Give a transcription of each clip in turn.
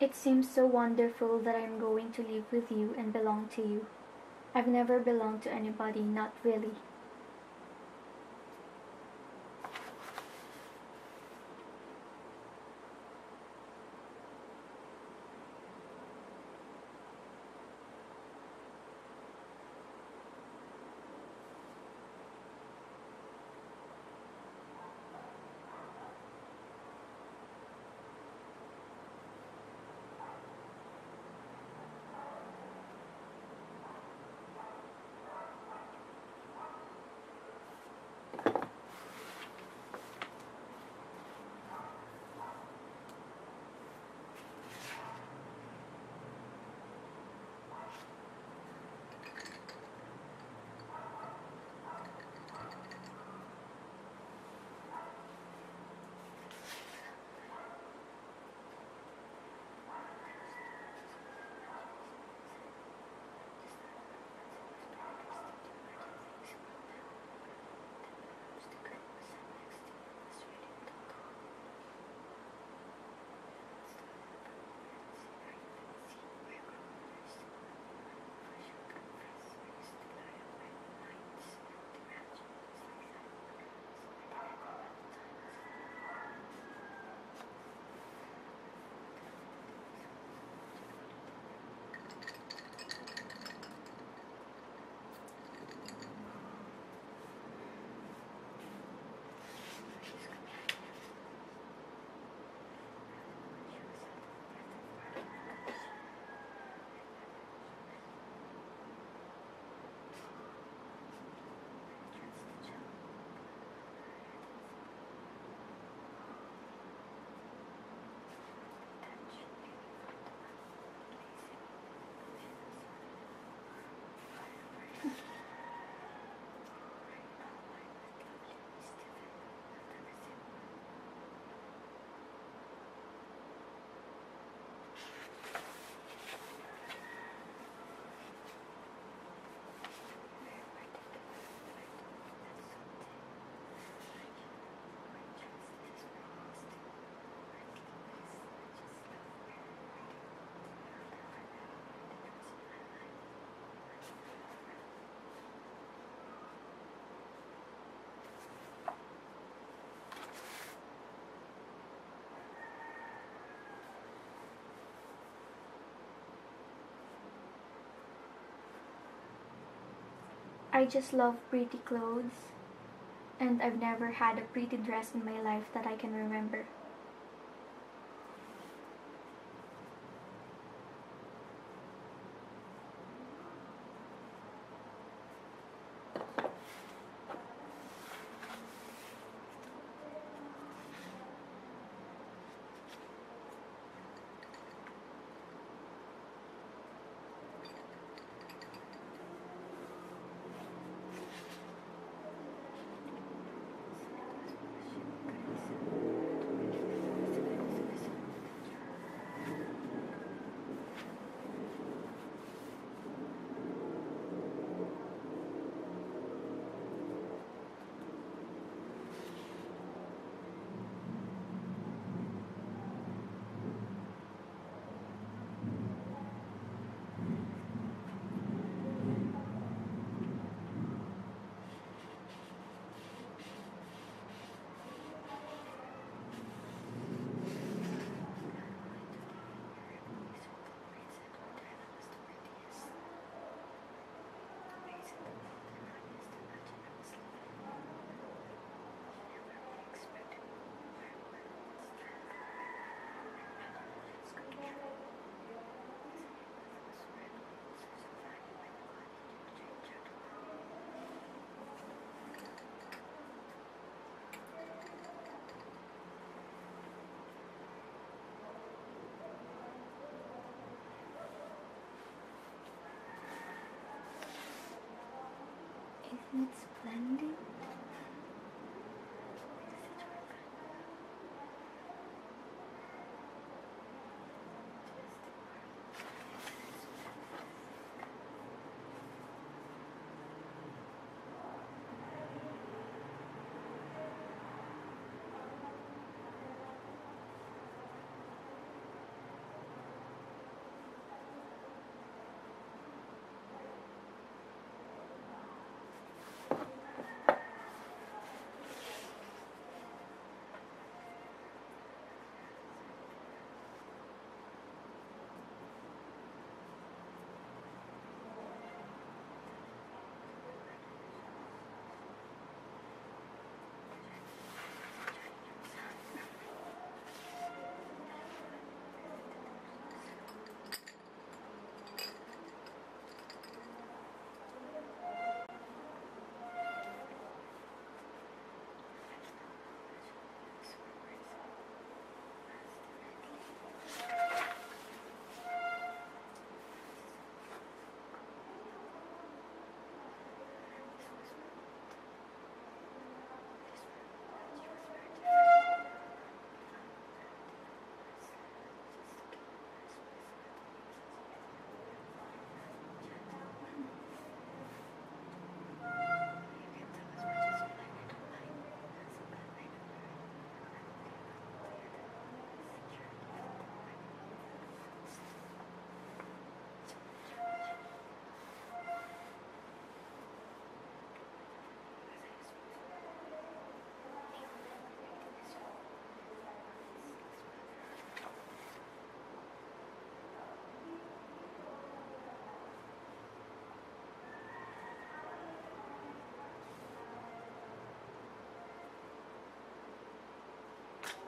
It seems so wonderful that I'm going to live with you and belong to you. I've never belonged to anybody, not really. I just love pretty clothes, and I've never had a pretty dress in my life that I can remember. Isn't it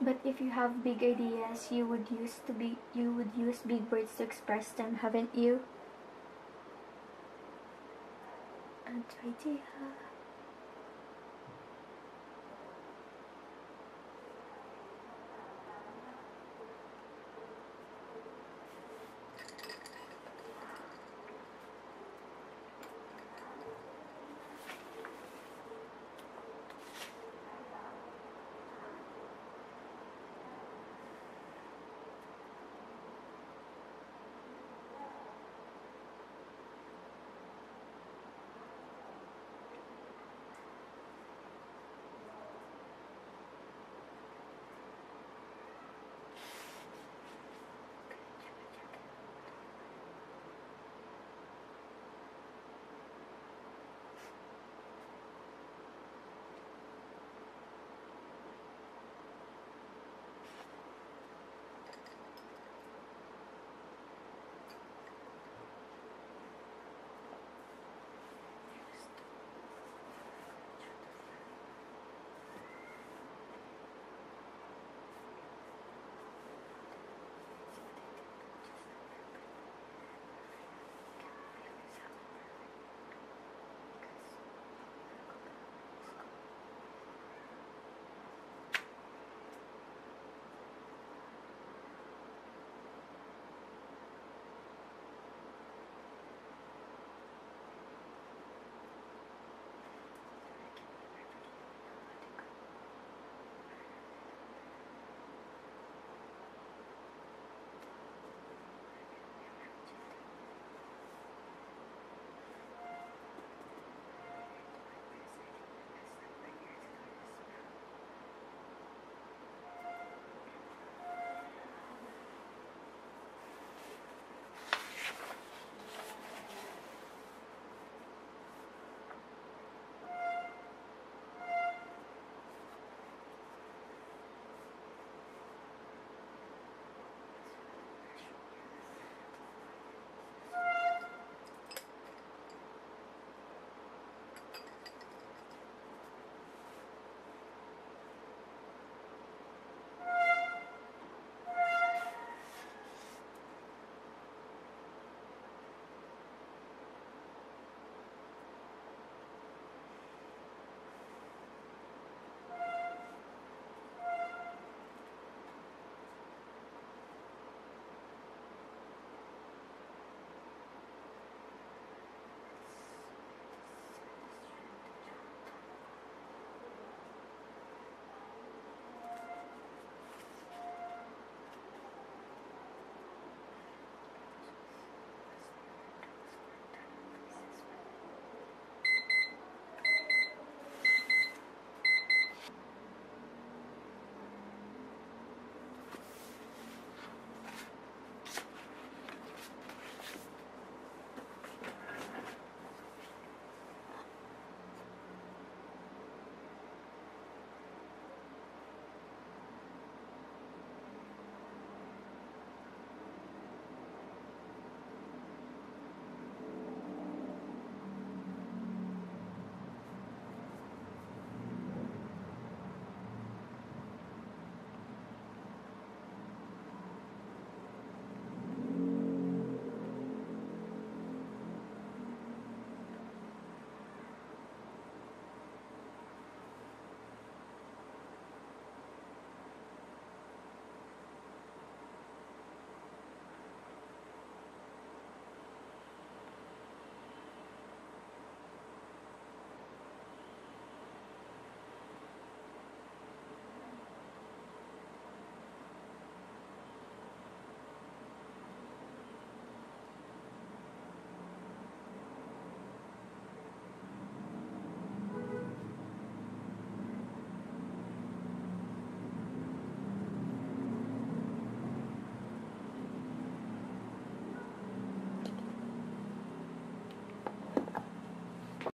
But if you have big ideas, you would use to be you would use big words to express them, haven't you? Ang idea.